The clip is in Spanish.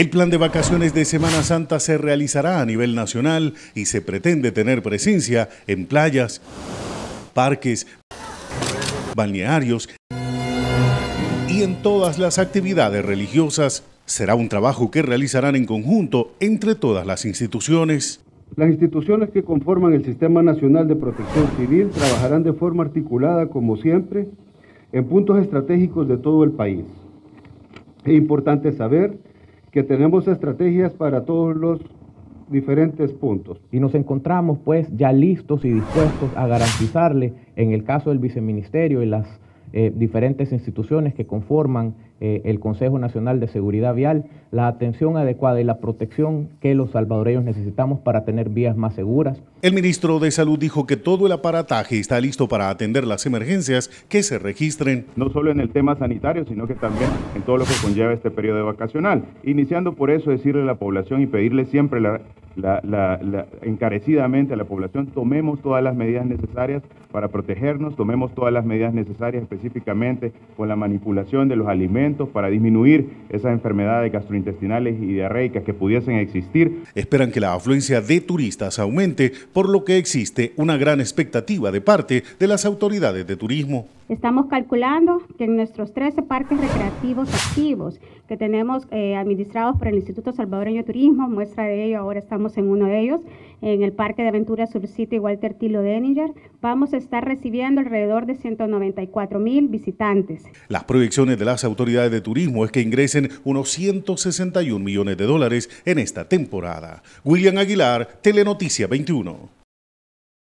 El plan de vacaciones de Semana Santa se realizará a nivel nacional y se pretende tener presencia en playas, parques, balnearios y en todas las actividades religiosas. Será un trabajo que realizarán en conjunto entre todas las instituciones. Las instituciones que conforman el Sistema Nacional de Protección Civil trabajarán de forma articulada, como siempre, en puntos estratégicos de todo el país. Es importante saber que tenemos estrategias para todos los diferentes puntos. Y nos encontramos pues ya listos y dispuestos a garantizarle, en el caso del viceministerio y las eh, diferentes instituciones que conforman eh, el Consejo Nacional de Seguridad Vial, la atención adecuada y la protección que los salvadoreños necesitamos para tener vías más seguras. El ministro de Salud dijo que todo el aparataje está listo para atender las emergencias que se registren. No solo en el tema sanitario, sino que también en todo lo que conlleva este periodo vacacional. Iniciando por eso decirle a la población y pedirle siempre la, encarecidamente a la población, tomemos todas las medidas necesarias para protegernos, tomemos todas las medidas necesarias específicamente con la manipulación de los alimentos para disminuir esas enfermedades gastrointestinales y diarreicas que pudiesen existir. Esperan que la afluencia de turistas aumente, por lo que existe una gran expectativa de parte de las autoridades de turismo. Estamos calculando que en nuestros 13 parques recreativos activos que tenemos eh, administrados por el Instituto Salvadoreño de Turismo, muestra de ello, ahora estamos en uno de ellos, en el Parque de Aventura Sur City Walter Tilo Denninger, vamos a estar recibiendo alrededor de 194 mil visitantes. Las proyecciones de las autoridades de turismo es que ingresen unos 161 millones de dólares en esta temporada. William Aguilar, Telenoticia 21.